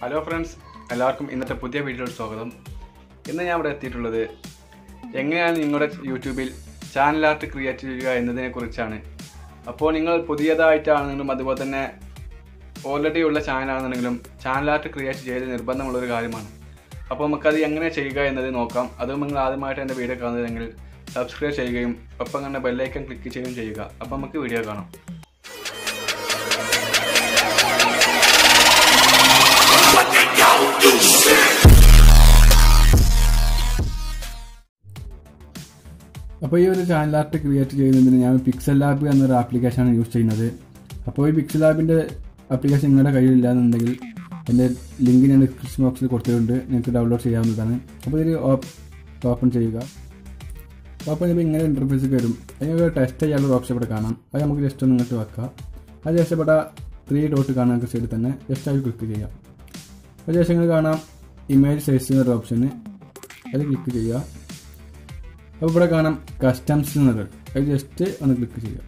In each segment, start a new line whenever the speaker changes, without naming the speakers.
Hello friends എല്ലാവർക്കും ഇന്നത്തെ പുതിയ വീഡിയോയിൽ സ്വാഗതം. ഇന്ന് ഞാൻ ഇവിടെ എത്തിയിട്ടുള്ളത് എങ്ങനെയാണ് നിങ്ങളുടെ യൂട്യൂബിൽ ചാനൽ ആർട്ട് ക്രിയേറ്റ് ചെയ്യുക എന്നതിനെക്കുറിച്ചാണ് അപ്പോൾ നിങ്ങൾ പുതിയതായിട്ടാണെങ്കിലും അതുപോലെ തന്നെ ഓൾറെഡി ഉള്ള ചാനലാണെന്നുണ്ടെങ്കിലും ചാനൽ ആർട്ട് ക്രിയേറ്റ് ചെയ്ത് നിർബന്ധമുള്ളൊരു കാര്യമാണ്. അപ്പോൾ നമുക്കത് എങ്ങനെ ചെയ്യുക എന്നത് നോക്കാം. അതും നിങ്ങൾ ആദ്യമായിട്ട് എന്റെ വീഡിയോ കാണുന്നതെങ്കിൽ സബ്സ്ക്രൈബ് ചെയ്യുകയും ഒപ്പം തന്നെ ബെല്ലൈക്കൺ ക്ലിക്ക് ചെയ്യുകയും ചെയ്യുക. അപ്പോൾ നമുക്ക് വീഡിയോ കാണാം.
അപ്പോൾ ഈ ഒരു ചാനൽ ആർട്ട് ക്രിയേറ്റ് ചെയ്യുന്നതിന് ഞാൻ പിക്സൽ ലാബ് എന്നൊരു ആപ്ലിക്കേഷനാണ് യൂസ് ചെയ്യുന്നത്. അപ്പോൾ ഈ പിക്സൽ ലാബിന്റെ ആപ്ലിക്കേഷൻ നിങ്ങളുടെ കയ്യിലില്ല എന്നുണ്ടെങ്കിൽ എന്റെ ലിങ്ക് ഞാൻ ഡിസ്ക്രിപ്ഷൻ ബോക്സിൽ കൊടുത്തിട്ടുണ്ട്. നിങ്ങൾക്ക് ഡൗൺലോഡ് ചെയ്യാവുന്നതാണ്. അപ്പോൾ ഇതിൽ ഓപ്പൺ ചെയ്യുക. ഓപ്പൺ ചെയ്യുമ്പോൾ ഇങ്ങനെ ഇന്റർഫേസ് വരും. അതിനൊക്കെ ടെസ്റ്റ് ചെയ്യാനുള്ള ഓപ്ഷൻ ഇവിടെ കാണാം. അത് നമുക്ക് ജസ്റ്റ് ഒന്ന് ഇങ്ങോട്ട് വെക്കാം. അതിനുശേഷം ഇവിടെ ത്രീ ഡോട്ട് കാണാൻ സൈഡിൽ തന്നെ. ജസ്റ്റ് അതിൽ ക്ലിക്ക് ചെയ്യാം. അതിനുശേഷം നിങ്ങൾ കാണാം. ഇമേജ് സൈസ് എന്നൊരു ഓപ്ഷന് അത് ക്ലിക്ക് ചെയ്യുക. അപ്പോൾ ഇവിടെ കാണാം കസ്റ്റംസ് എന്നത്. അത് ജസ്റ്റ് ഒന്ന് ക്ലിക്ക് ചെയ്യുക.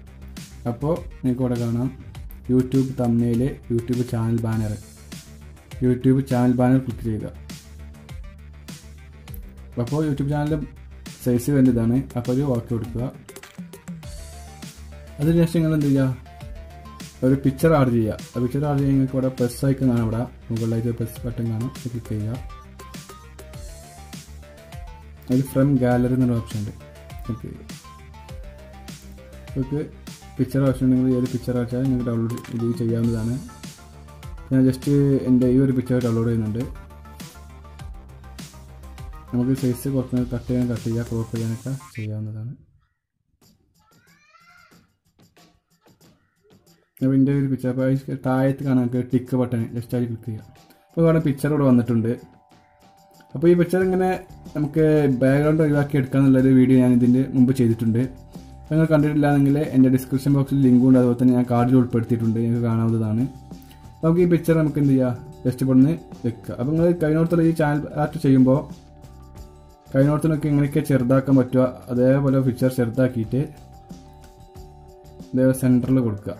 അപ്പോൾ നിങ്ങൾക്ക് ഇവിടെ കാണാം യൂട്യൂബ് തമ്മിൽ YouTube channel banner YouTube channel banner click ചെയ്യുക. അപ്പോൾ യൂട്യൂബ് ചാനലിന്റെ സൈസ് വേണ്ടതാണ് അപ്പോൾ ഒരു വാക്ക് കൊടുക്കുക. അതിനുശേഷം നിങ്ങൾ എന്ത് ചെയ്യുക? ഒരു പിക്ചർ ആഡ് ചെയ്യുക. ആ പിക്ചർ ആഡ് ചെയ്യാൻ നിങ്ങൾക്ക് ഇവിടെ പ്ലസ് ഐക്കൺ ഇവിടെ. മുകളിലായിട്ട് പ്ലസ് ബട്ടൺ കാണാം. ക്ലിക്ക് ചെയ്യുക. അതിൽ ഫ്രം ഗാലറി എന്നൊരു ഓപ്ഷൻ ഉണ്ട്. ഓക്കെ നിങ്ങൾക്ക് പിക്ചർ ഓപ്ഷൻ ഉണ്ടെങ്കിൽ ഏത് പിക്ചർ വെച്ചാൽ നിങ്ങൾക്ക് ഡൗൺലോഡ് ഇത് ചെയ്യാവുന്നതാണ്. ഞാൻ ജസ്റ്റ് എന്റെ ഈ ഒരു പിക്ചർ ഡൗൺലോഡ് ചെയ്യുന്നുണ്ട്. നമുക്ക് സൈസ് കുറച്ച് കട്ട് ചെയ്യാൻ കട്ട് ചെയ്യുക ക്രോപ്പ് ചെയ്യാനൊക്കെ ചെയ്യാവുന്നതാണ്. അപ്പോൾ എന്റെ ഒരു പിക്ചർ അപ്പോൾ താഴത്ത് കാണാൻ നമുക്ക് ടിക്ക് ബട്ടൺ ജസ്റ്റ് അതിൽ ക്ലിക്ക് ചെയ്യുക അപ്പോൾ ഇവിടെ പിക്ചർ ഇവിടെ വന്നിട്ടുണ്ട്. അപ്പോൾ ഈ പിക്ചർ ഇങ്ങനെ നമുക്ക് ബാക്ക്ഗ്രൗണ്ട് ഒഴിവാക്കി എടുക്കാന്നുള്ളൊരു വീഡിയോ ഞാൻ ഇതിന്റെ മുമ്പ് ചെയ്തിട്ടുണ്ട്. നിങ്ങൾ കണ്ടിട്ടില്ലാന്നെങ്കിൽ എന്റെ ഡിസ്ക്രിപ്ഷൻ ബോക്സിൽ ലിങ്ക് ഉണ്ട്. അതുപോലെ തന്നെ ഞാൻ കാർഡിൽ ഉൾപ്പെടുത്തിയിട്ടുണ്ട്. നിങ്ങൾക്ക് കാണാവുന്നതാണ്. അപ്പോൾ നമുക്ക് ഈ പിക്ചർ നമുക്ക് എന്ത് ചെയ്യുക ജസ്റ്റ് ഇവിടെ വെക്കുക. അപ്പോൾ നിങ്ങൾ കഴിഞ്ഞോടത്തുള്ള ഈ ചാനൽ ആർട്ട് ചെയ്യുമ്പോൾ കഴിഞ്ഞോടത്തിനൊക്കെ എങ്ങനെയൊക്കെ ചെറുതാക്കാൻ പറ്റുക അതേപോലെ പിക്ചർ ചെറുതാക്കിയിട്ട് ഇതേപോലെ സെന്ററിൽ കൊടുക്കുക.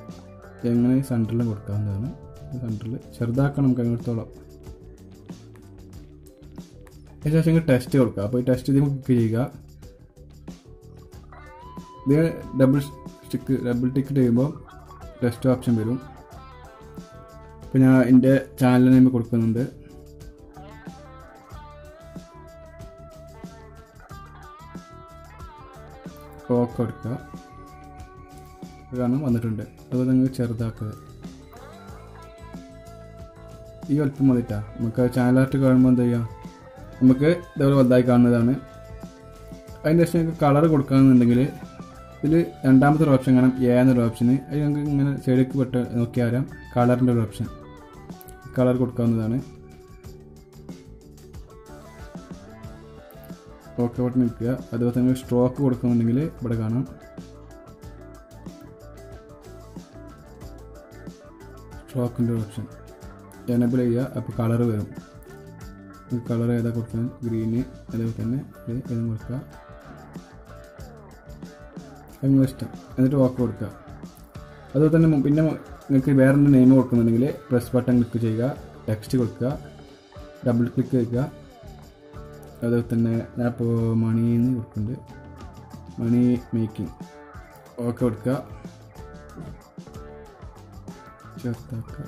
എങ്ങനെ സെന്ററിൽ കൊടുക്കാവുന്നതാണ്. സെന്ററിൽ ചെറുതാക്കണം കഴിഞ്ഞിടത്തോളം അതിനുശേഷം നിങ്ങൾ ടെസ്റ്റ് കൊടുക്കുക. അപ്പോൾ ഈ ടെസ്റ്റ് ചെയ്ത് ക്ലിക്ക് ചെയ്യുക. ഇത് ഡബിൾ സ്റ്റിക്ക് ഡബിൾ ടിക്ക് ചെയ്യുമ്പോൾ ടെസ്റ്റ് ഓപ്ഷൻ വരും. ഇപ്പം ഞാൻ എന്റെ ചാനൽ നെയിം കൊടുക്കുന്നുണ്ട്. ഓക്കെ കൊടുക്കുക. കാരണം വന്നിട്ടുണ്ട്. അതുപോലെ നിങ്ങൾ ചെറുതാക്കുക. ഈ അല്പം മതിട്ടാ. നമുക്ക് ചാനൽ ആർട്ട് കാണുമ്പോൾ എന്താ ചെയ്യുക നമുക്ക് ഇതേപോലെ വലുതായി കാണുന്നതാണ്. അതിന്റെ ശേഷം നിങ്ങൾക്ക് കളർ കൊടുക്കുകയാണെന്നുണ്ടെങ്കിൽ ഇതിൽ രണ്ടാമത്തെ ഒരു ഓപ്ഷൻ കാണാം. എ എന്നൊരു ഓപ്ഷൻ അതിൽ നമുക്ക് ഇങ്ങനെ സൈഡിലേക്ക് പെട്ട് നോക്കിയാൽ വരാം. കളറിന്റെ ഒരു ഓപ്ഷൻ. കളർ കൊടുക്കാവുന്നതാണ്. ഓക്കെ ബട്ടൺ നിൽക്കുക. അതുപോലെ തന്നെ സ്ട്രോക്ക് കൊടുക്കുന്നുണ്ടെങ്കിൽ ഇവിടെ കാണാം. സ്ട്രോക്കിന്റെ ഓപ്ഷൻ. എനബിൾ ചെയ്യുക. അപ്പോൾ കളർ വരും. കളർ ഏതാ കൊടുക്കാൻ ഗ്രീന് അതേപോലെ തന്നെ ഇത് ഏതും കൊടുക്കുക ഇഷ്ടം. എന്നിട്ട് വാക്ക് കൊടുക്കുക അതുപോലെ തന്നെ പിന്നെ നിങ്ങൾക്ക് വേറെ നെയിം കൊടുക്കുന്നുണ്ടെങ്കിൽ പ്രസ് ബട്ടൺ ക്ലിക്ക് ചെയ്യുക ടെക്സ്റ്റ് കൊടുക്കുക ഡബിൾ ക്ലിക്ക് ചെയ്യുക. അതുപോലെ തന്നെ ഞാൻ ഇപ്പോൾ മണിന്ന് കൊടുക്കുന്നുണ്ട്. മണി മേക്കിംഗ് ഓക്കെ കൊടുക്കുക ചെറുതാക്കുക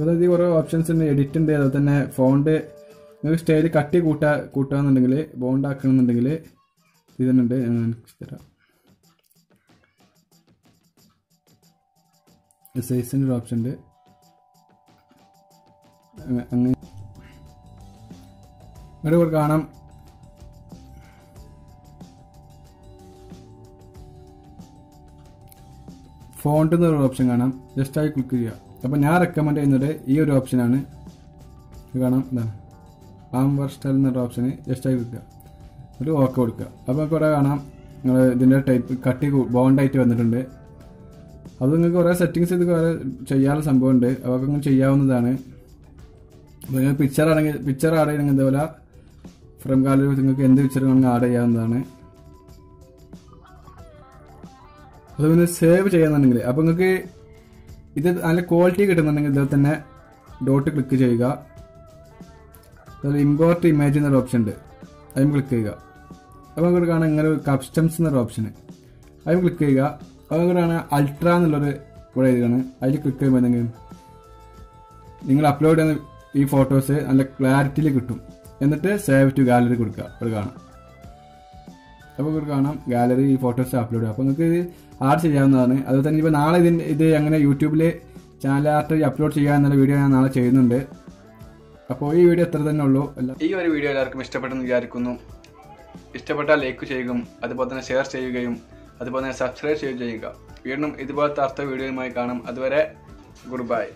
അതായത് കുറേ ഓപ്ഷൻസ് ഉണ്ട് എഡിറ്റ് ഉണ്ട് അതുപോലെ തന്നെ ഫോണ്ട് നിങ്ങൾക്ക് സ്റ്റൈൽ കട്ടി കൂട്ട കൂട്ടുകയെന്നുണ്ടെങ്കിൽ ബോണ്ട് ആക്കണമെന്നുണ്ടെങ്കിൽ ഇതുണ്ട് തരാം. സൈസിന്റെ ഒരു ഓപ്ഷൻ ഉണ്ട്. അങ്ങനെ ഇവിടെ കാണാം. ഫോണ്ട് എന്നൊരു ഓപ്ഷൻ കാണാം. ജസ്റ്റ് ആയി ക്ലിക്ക് ചെയ്യുക. അപ്പോൾ ഞാൻ റെക്കമെൻഡ് ചെയ്യുന്നത് ഈ ഒരു ഓപ്ഷനാണ് കാണാം എന്താണ് ആം വർസ്റ്റൽ എന്നൊരു ഓപ്ഷന് ജസ്റ്റ് ആയി കൊടുക്കുക ഒരു ഓക്കെ കൊടുക്കുക. അപ്പോൾ ഇവിടെ കാണാം. നിങ്ങൾ ഇതിന്റെ ടൈപ്പ് കട്ടി ബോണ്ടായിട്ട് വന്നിട്ടുണ്ട്. അത് നിങ്ങൾക്ക് കുറേ സെറ്റിങ്സ് ഇത് കുറേ ചെയ്യാനുള്ള സംഭവമുണ്ട്. അതൊക്കെ നിങ്ങൾ ചെയ്യാവുന്നതാണ്. അപ്പോൾ നിങ്ങൾ പിക്ചർ ആണെങ്കിൽ പിക്ചർ ആഡ് ചെയ്യണമെങ്കിൽ ഇതേപോലെ ഫ്രം ഗാലറി നിങ്ങൾക്ക് എന്ത് പിക്ചർ വേണമെങ്കിൽ ആഡ് ചെയ്യാവുന്നതാണ്. അത് പിന്നെ സേവ് ചെയ്യാന്നുണ്ടെങ്കിൽ അപ്പോൾ നിങ്ങൾക്ക് ഇത് നല്ല ക്വാളിറ്റി കിട്ടുന്നുണ്ടെങ്കിൽ ഇതിൽ തന്നെ ഡോട്ട് ക്ലിക്ക് ചെയ്യുക. ഇമ്പോർട്ട് ഇമേജ് എന്നൊരു ഓപ്ഷൻ ഉണ്ട്. അതിന് ക്ലിക്ക് ചെയ്യുക. അപ്പോൾ നിങ്ങൾക്ക് കാണാം ഇങ്ങനെ ഒരു കസ്റ്റംസ് എന്നൊരു ഓപ്ഷൻ അതിന് ക്ലിക്ക് ചെയ്യുക. അപ്പോൾ നമുക്ക് കാണാം അൾട്ര എന്നുള്ളൊരു ഇവിടെ എഴുതുകയാണ് അതിൽ ക്ലിക്ക് ചെയ്യുമ്പോൾ എന്തെങ്കിലും നിങ്ങൾ അപ്ലോഡ് ചെയ്യുന്ന ഈ ഫോട്ടോസ് നല്ല ക്ലാരിറ്റിയിൽ കിട്ടും. എന്നിട്ട് സേവ് ടു ഗാലറി കൊടുക്കുക. അവർ കാണാം. അപ്പോൾ ഇവർക്ക് കാണാം. ഗാലറി ഫോട്ടോസ് അപ്ലോഡ് ചെയ്യുക അപ്പോൾ നിങ്ങൾക്ക് ആർട്ട് ചെയ്യാവുന്നതാണ്. അതുപോലെ തന്നെ ഇപ്പോൾ നാളെ ഇതിന്റെ ഇത് എങ്ങനെ യൂട്യൂബിൽ ചാനൽ ആർട്ട് അപ്ലോഡ് ചെയ്യാമെന്നുള്ള വീഡിയോ ഞാൻ നാളെ ചെയ്യുന്നുണ്ട്. അപ്പോൾ ഈ വീഡിയോ എത്ര തന്നെ ഉള്ളൂ.
ഈ ഒരു വീഡിയോ എല്ലാവർക്കും ഇഷ്ടപ്പെട്ടെന്ന് വിചാരിക്കുന്നു. ഇഷ്ടപ്പെട്ടാൽ ലൈക്ക് ചെയ്യുകയും അതുപോലെ തന്നെ ഷെയർ ചെയ്യുകയും അതുപോലെ തന്നെ സബ്സ്ക്രൈബ് ചെയ്യുകയും ചെയ്യുക. വീണ്ടും ഇതുപോലത്തെ അർത്ഥ വീഡിയോയുമായി കാണാം. അതുവരെ ഗുഡ് ബൈ